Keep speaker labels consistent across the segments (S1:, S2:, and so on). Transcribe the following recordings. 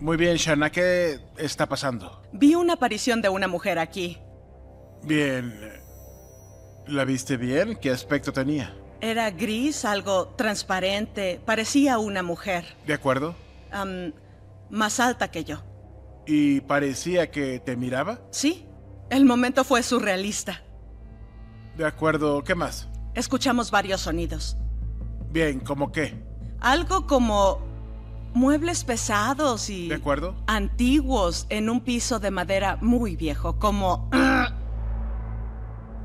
S1: Muy bien, Shana, ¿qué está pasando?
S2: Vi una aparición de una mujer aquí.
S1: Bien. ¿La viste bien? ¿Qué aspecto tenía?
S2: Era gris, algo transparente, parecía una mujer.
S1: ¿De acuerdo?
S2: Más alta que yo.
S1: ¿Y parecía que te miraba?
S2: Sí, el momento fue surrealista.
S1: De acuerdo, ¿qué más?
S2: Escuchamos varios sonidos.
S1: Bien, ¿cómo qué?
S2: Algo como muebles pesados y
S1: ¿De acuerdo?
S2: antiguos en un piso de madera muy viejo, como...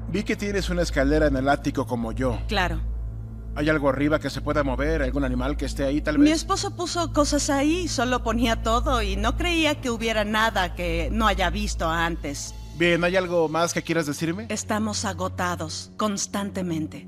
S1: Vi que tienes una escalera en el ático como yo.
S2: Claro.
S1: ¿Hay algo arriba que se pueda mover? ¿Algún animal que esté ahí tal
S2: Mi
S1: vez?
S2: esposo puso cosas ahí, solo ponía todo y no creía que hubiera nada que no haya visto antes.
S1: Bien, ¿hay algo más que quieras decirme?
S2: Estamos agotados constantemente.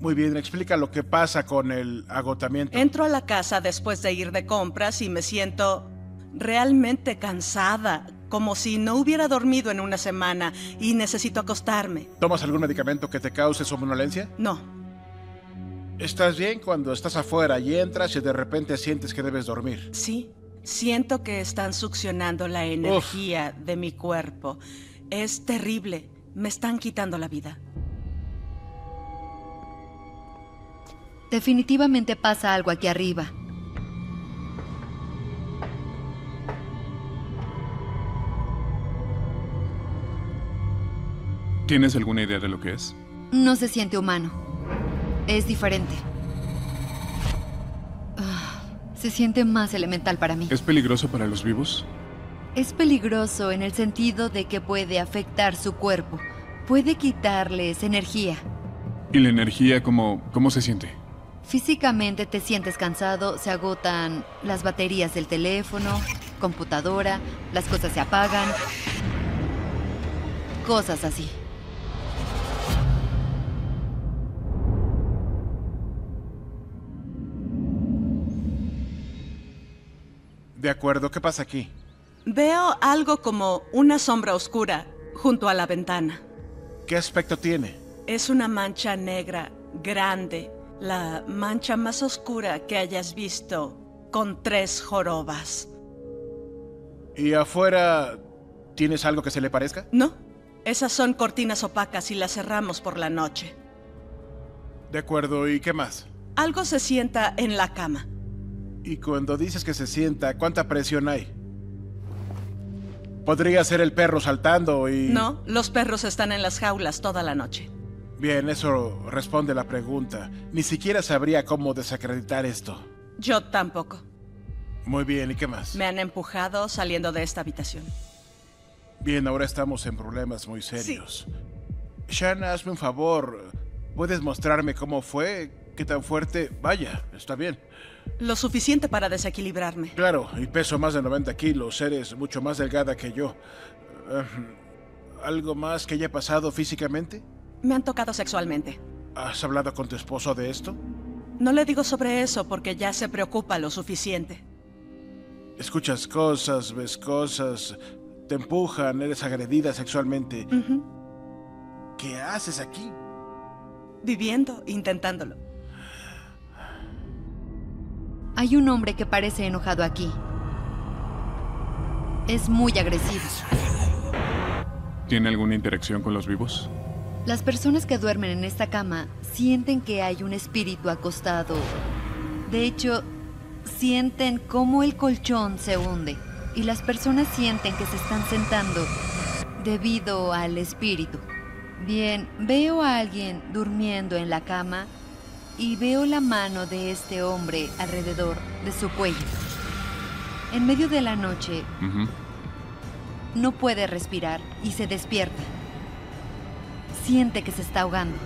S1: Muy bien, explica lo que pasa con el agotamiento.
S2: Entro a la casa después de ir de compras y me siento realmente cansada, como si no hubiera dormido en una semana y necesito acostarme.
S1: ¿Tomas algún medicamento que te cause somnolencia?
S2: No,
S1: ¿Estás bien cuando estás afuera y entras y de repente sientes que debes dormir?
S2: sí, siento que están succionando la energía de mi cuerpo. Es terrible, me están quitando la vida.
S3: Definitivamente pasa algo aquí arriba.
S4: ¿Tienes alguna idea de lo que es?
S3: No se siente humano. Es diferente. Ah, se siente más elemental para mí.
S4: ¿Es peligroso para los vivos?
S3: Es peligroso en el sentido de que puede afectar su cuerpo. Puede quitarles energía.
S4: ¿Y la energía cómo, cómo se siente?
S3: Físicamente te sientes cansado, se agotan las baterías del teléfono, computadora, las cosas se apagan. Cosas así.
S1: De acuerdo, ¿qué pasa aquí?
S2: Veo algo como una sombra oscura junto a la ventana.
S1: ¿Qué aspecto tiene?
S2: Es una mancha negra, grande, la mancha más oscura que hayas visto, con tres jorobas.
S1: ¿Y afuera tienes algo que se le parezca?
S2: No, esas son cortinas opacas y las cerramos por la noche.
S1: De acuerdo, ¿y qué más?
S2: Algo se sienta en la cama.
S1: Y cuando dices que se sienta, ¿cuánta presión hay? Podría ser el perro saltando y...
S2: No, los perros están en las jaulas toda la noche.
S1: Bien, eso responde la pregunta. Ni siquiera sabría cómo desacreditar esto.
S2: Yo tampoco.
S1: Muy bien, ¿y qué más?
S2: Me han empujado saliendo de esta habitación.
S1: Bien, ahora estamos en problemas muy serios. Shanna, hazme un favor. ¿Puedes mostrarme cómo fue? ¿Qué tan fuerte? Vaya, está bien.
S2: Lo suficiente para desequilibrarme.
S1: Claro, y peso más de 90 kilos. Eres mucho más delgada que yo. Eh, ¿Algo más que haya pasado físicamente?
S2: Me han tocado sexualmente.
S1: ¿Has hablado con tu esposo de esto?
S2: No le digo sobre eso porque ya se preocupa lo suficiente.
S1: Escuchas cosas, ves cosas, te empujan, eres agredida sexualmente. ¿Qué haces aquí?
S2: Viviendo, intentándolo.
S3: Hay un hombre que parece enojado aquí. Es muy agresivo.
S4: ¿Tiene alguna interacción con los vivos?
S3: Las personas que duermen en esta cama sienten que hay un espíritu acostado. De hecho, sienten cómo el colchón se hunde y las personas sienten que se están sentando debido al espíritu. Bien, veo a alguien durmiendo en la cama y veo la mano de este hombre alrededor de su cuello. En medio de la noche no puede respirar y se despierta. Siente que se está ahogando.